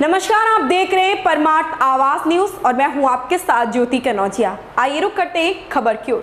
नमस्कार, आप देख रहे हैं परमार्थ आवास न्यूज़ और मैं हूँ आपके साथ ज्योति कनौजिया। आइए रुक करते हैं खबर की ओर।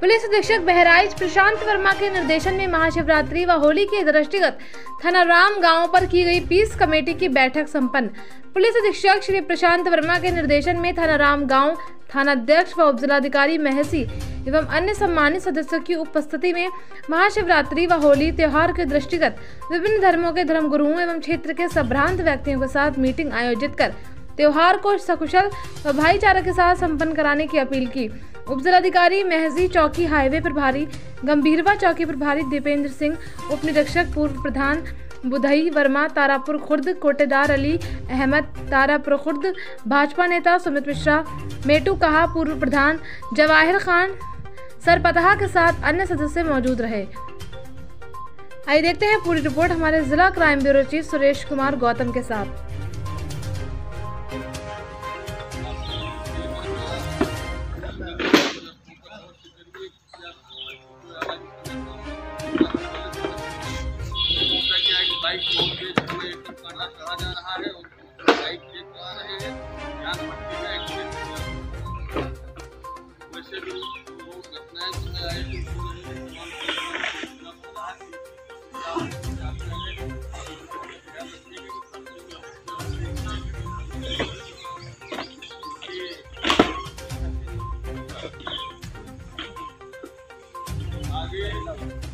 पुलिस अधीक्षक बहराइच प्रशांत वर्मा के निर्देशन में महाशिवरात्रि व होली के दृष्टिगत थाना राम गाँव पर की गई पीस कमेटी की बैठक संपन्न। पुलिस अधीक्षक श्री प्रशांत वर्मा के निर्देशन में थाना राम गाँव थानाध्यक्ष व उपजिलाधिकारी महसी एवं अन्य सम्मानित सदस्यों की उपस्थिति में महाशिवरात्रि व होली त्योहार के दृष्टिगत विभिन्न धर्मों के धर्मगुरुओं एवं क्षेत्र के संभ्रांत व्यक्तियों के साथ मीटिंग आयोजित कर त्योहार को सकुशल व भाईचारा के साथ संपन्न कराने की अपील की। उप जिलाधिकारी महजी चौकी हाईवे प्रभारी, गंभीरवा चौकी प्रभारी दीपेंद्र सिंह, उप निरीक्षक पूर्व प्रधान बुधई वर्मा, तारापुर खुर्द, कोटेदार अली अहमद, तारापुर खुर्द, भाजपा नेता सुमित मिश्रा, मेटू कहा पूर्व प्रधान, जवाहिर खान सरपतहा के साथ अन्य सदस्य मौजूद रहे। आइए देखते हैं पूरी रिपोर्ट हमारे जिला crime bureau chief Suresh Kumar Gautam के साथ। बाइक एक काटा चढ़ा जा रहा है और बाइक चेक करा रहे हैं। ध्यान पट्टी का एक्सीडेंट वैसे भी वो घटनाएँ समय कि हो। का कि कि आगे को